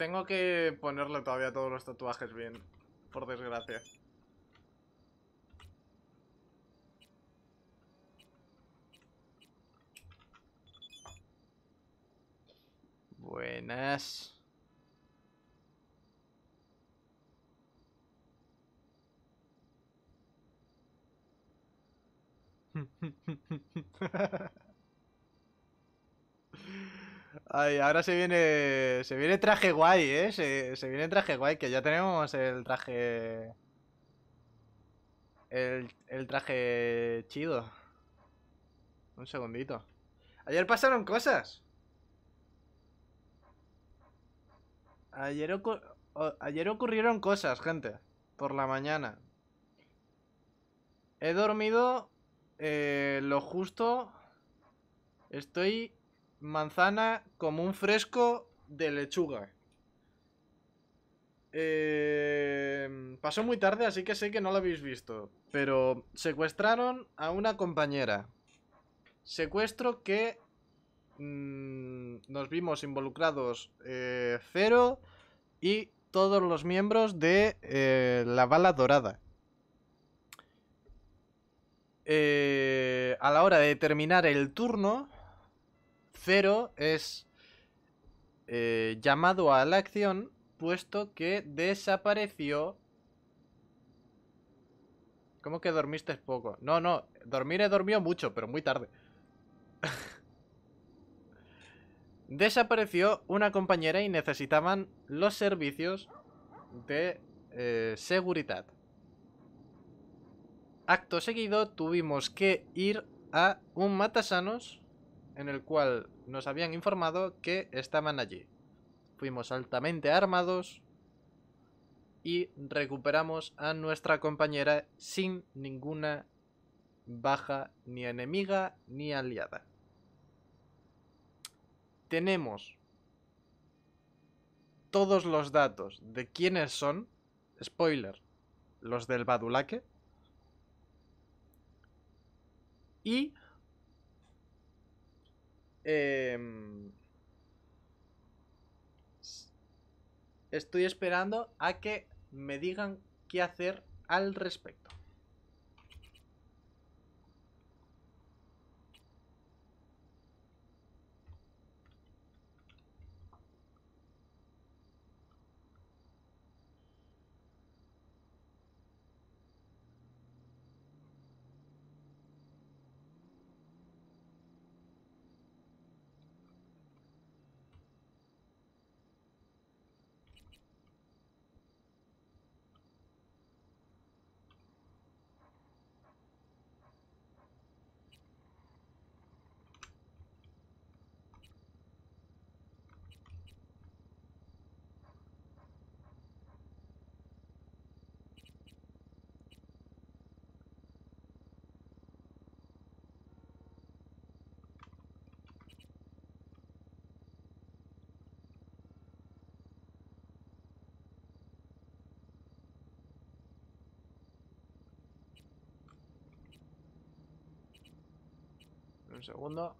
Tengo que ponerle todavía todos los tatuajes bien, por desgracia. Buenas. Ay, ahora se viene. Se viene traje guay, ¿eh? Se, se viene traje guay, que ya tenemos el traje. El, el traje chido. Un segundito. Ayer pasaron cosas. Ayer, ocu- o- ayer ocurrieron cosas, gente. Por la mañana. He dormido eh, lo justo. Estoy manzana como un fresco de lechuga. Eh, pasó muy tarde, así que sé que no lo habéis visto. Pero secuestraron a una compañera. Secuestro que mm, nos vimos involucrados eh, Cero y todos los miembros de eh, la bala dorada. Eh, a la hora de terminar el turno, Cero es eh, llamado a la acción puesto que desapareció. ¿Cómo que dormiste poco? No, no, dormir he dormido mucho, pero muy tarde. Desapareció una compañera y necesitaban los servicios de eh, seguridad. Acto seguido tuvimos que ir a un matasanos en el cual nos habían informado que estaban allí. Fuimos altamente armados y recuperamos a nuestra compañera sin ninguna baja ni enemiga ni aliada. Tenemos todos los datos de quiénes son, spoiler, los del Badulaque. Y em, estoy esperando a que me digan qué hacer al respecto. Un segundo.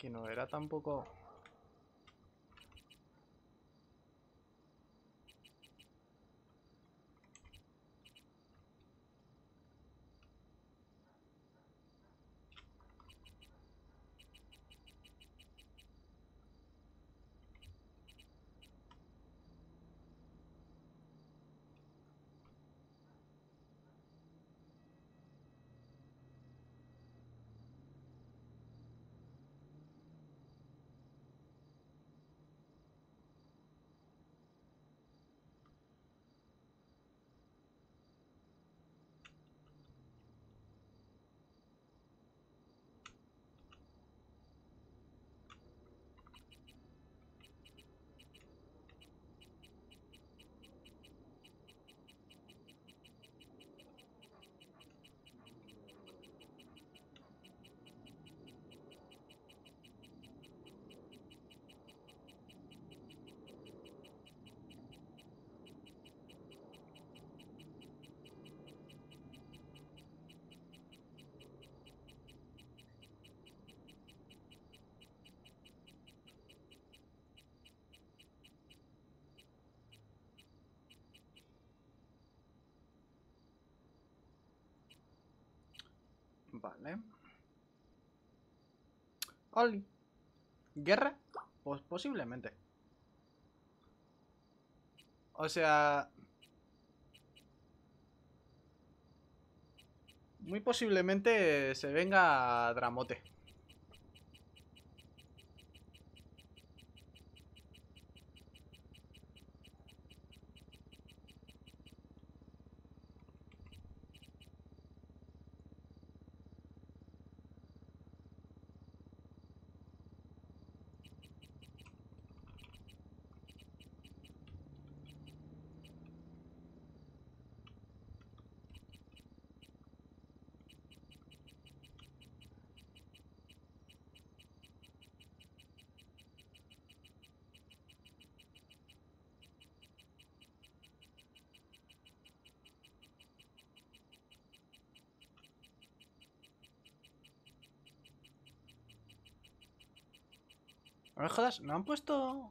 Que no era tampoco... Vale. Oli. ¿Guerra? Pues posiblemente. O sea... Muy posiblemente se venga Dramote. No me jodas, ¿no han puesto...?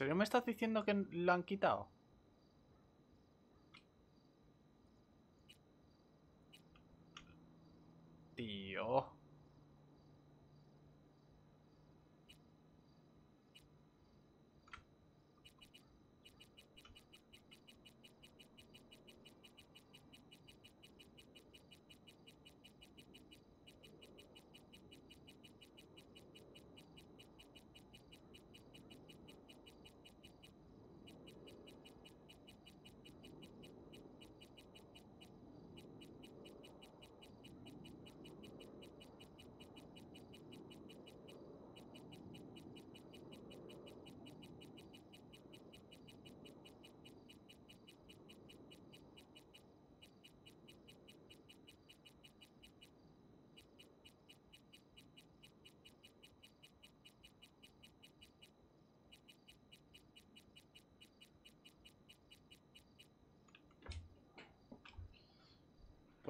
Serio me estás diciendo que lo han quitado? Tío.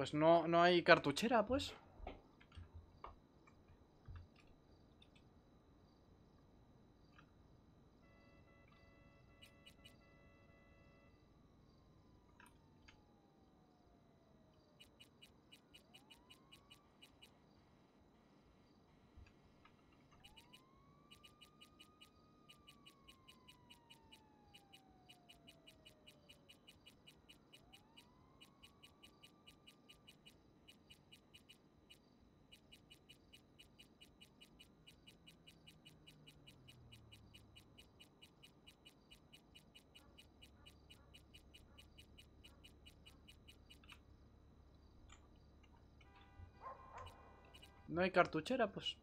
Pues no, no hay cartuchera, pues. No hay cartuchera, pues.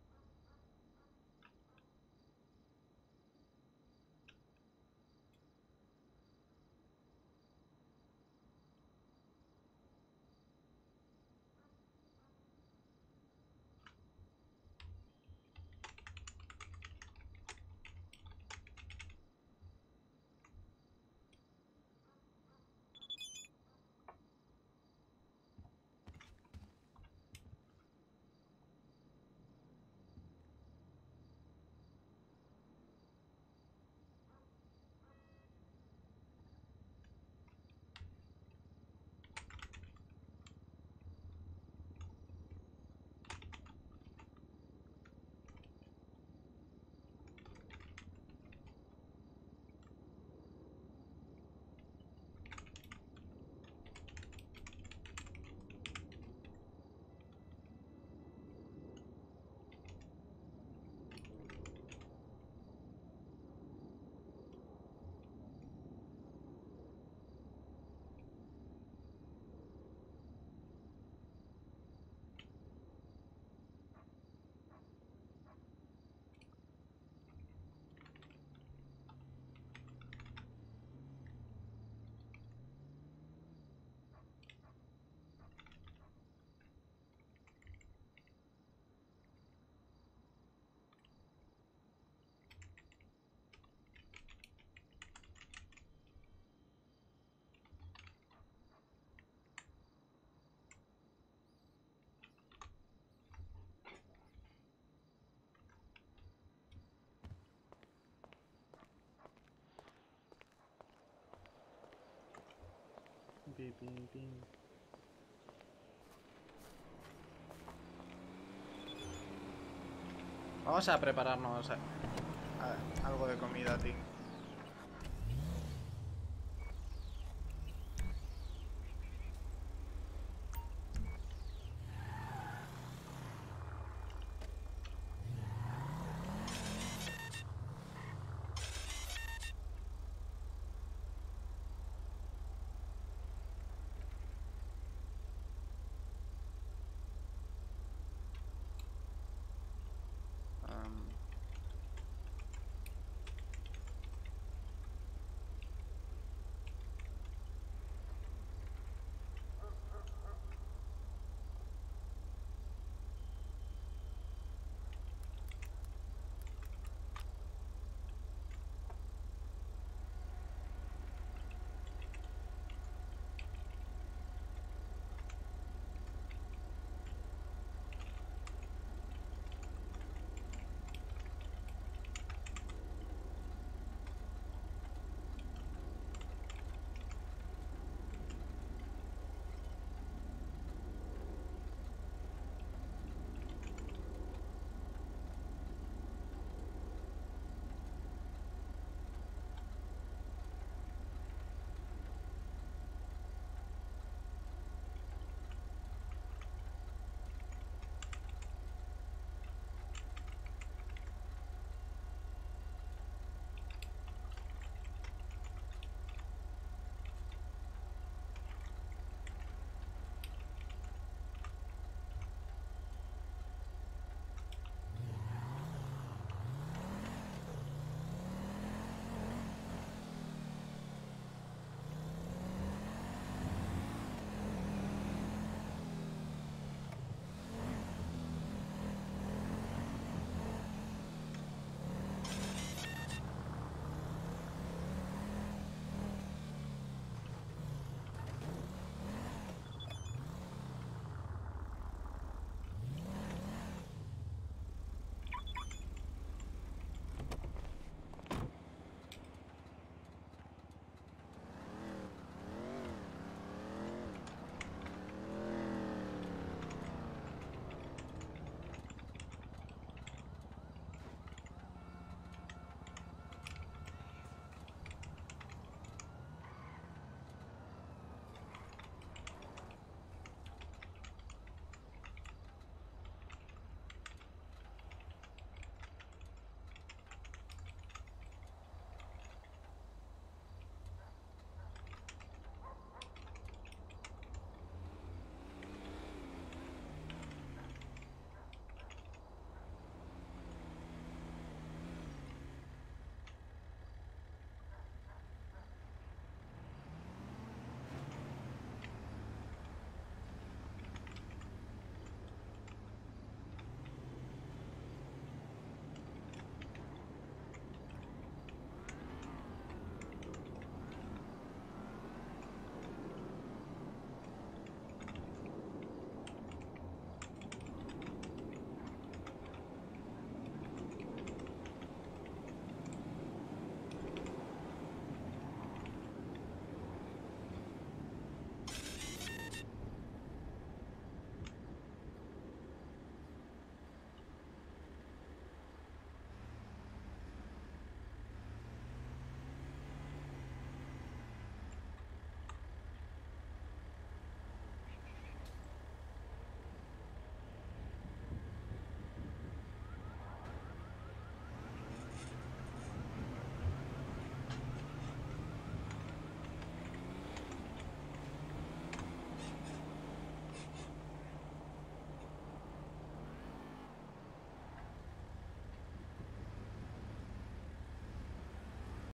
Vamos a prepararnos a- algo de comida, Tim.